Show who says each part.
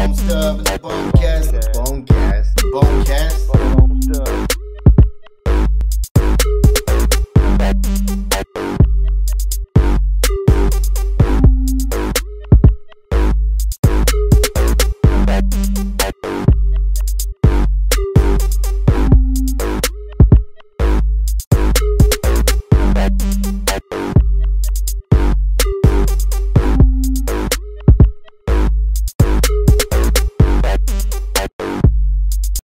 Speaker 1: Homestub, the Bonecast, the
Speaker 2: Bonecast,
Speaker 1: the Bonecast.